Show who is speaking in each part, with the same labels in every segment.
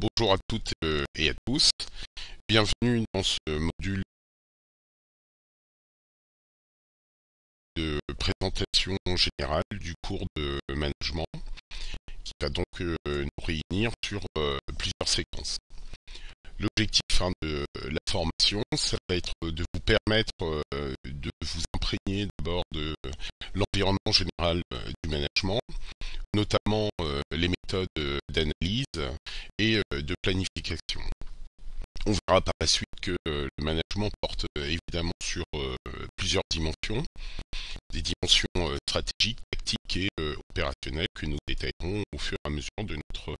Speaker 1: Bonjour à toutes euh, et à tous. Bienvenue dans ce module de présentation générale du cours de management qui va donc euh, nous réunir sur euh, plusieurs séquences. L'objectif hein, de la formation, ça va être de vous permettre de vous imprégner d'abord de l'environnement général du management, notamment les méthodes d'analyse et de planification. On verra par la suite que le management porte évidemment sur plusieurs dimensions, des dimensions stratégiques, tactiques et opérationnelles que nous détaillerons au fur et à mesure de notre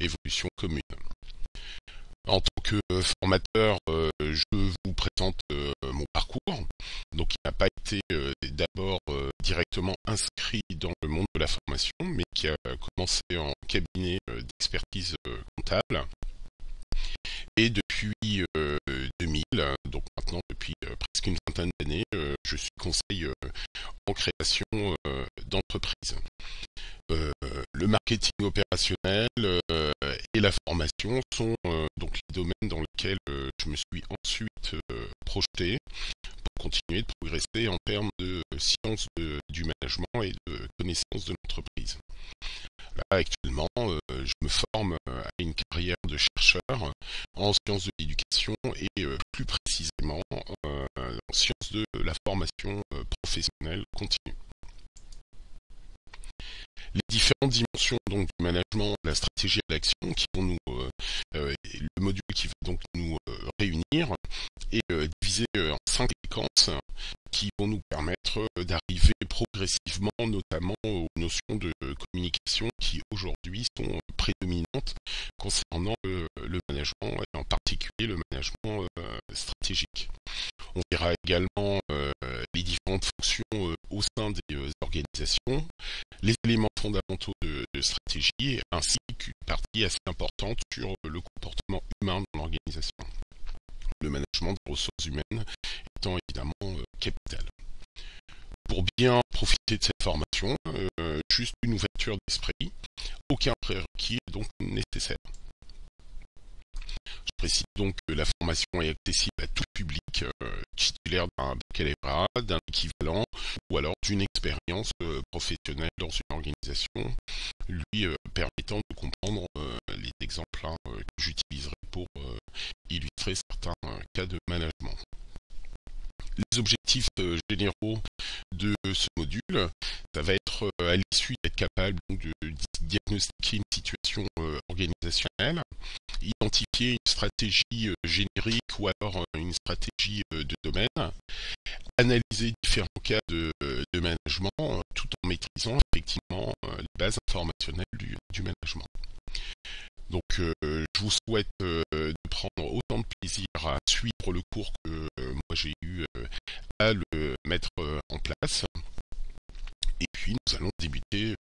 Speaker 1: évolution commune. En tant que formateur, je vous présente mon parcours. Donc, il n'a pas été d'abord directement inscrit dans le monde de la formation, mais qui a commencé en cabinet d'expertise comptable. Et depuis 2000, donc maintenant depuis presque une vingtaine d'années, je suis conseil en création d'entreprise. le marketing opérationnel et la formation sont donc les domaines dans lesquels je me suis ensuite projeté pour continuer de progresser en termes de sciences du management et de connaissances de l'entreprise. Là, actuellement, je me forme à une carrière de chercheur en sciences de l'éducation et plus précisément en sciences de la formation professionnelle continue. Les différentes dimensions donc du management, la stratégie et l'action qui vont nous le module qui va donc nous réunir est divisé en cinq séquences qui vont nous permettre d'arriver progressivement notamment aux notions de communication qui aujourd'hui sont prédominantes concernant le, management et en particulier le management stratégique. On verra également les différentes fonctions au sein des organisations, les éléments fondamentaux de stratégie ainsi qu'une partie assez importante sur le comportement humain dans l'organisation. Le management des ressources humaines étant évidemment capital. Pour bien profiter de cette formation, juste une ouverture d'esprit, aucun prérequis est donc nécessaire. Je précise donc que la formation est accessible à tout public, titulaire d'un baccalauréat, d'un équivalent ou alors d'une expérience professionnelle dans une organisation, lui permettant de comprendre les exemples hein, que j'utiliserai pour illustrer certains cas de management les objectifs généraux de ce module, ça va être à l'issue d'être capable de diagnostiquer une situation organisationnelle, identifier une stratégie générique ou alors une stratégie de domaine, analyser différents cas de, management tout en maîtrisant effectivement les bases informationnelles du, management. Donc je vous souhaite prendre autant de plaisir à suivre le cours que moi j'ai eu à le mettre en place. Et puis nous allons débuter